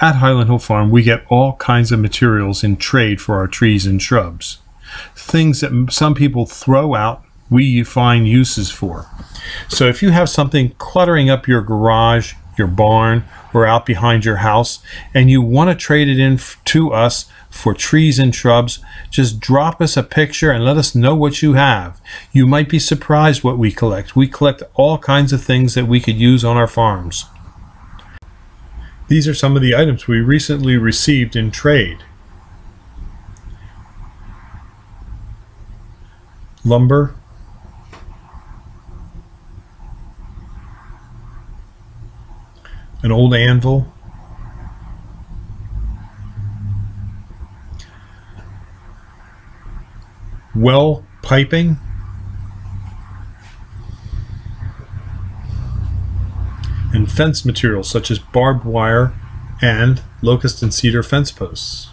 At Highland Hill Farm, we get all kinds of materials in trade for our trees and shrubs. Things that some people throw out, we find uses for. So if you have something cluttering up your garage, your barn, or out behind your house, and you want to trade it in to us for trees and shrubs, just drop us a picture and let us know what you have. You might be surprised what we collect. We collect all kinds of things that we could use on our farms. These are some of the items we recently received in trade. Lumber, an old anvil, well piping, and fence materials such as barbed wire and locust and cedar fence posts.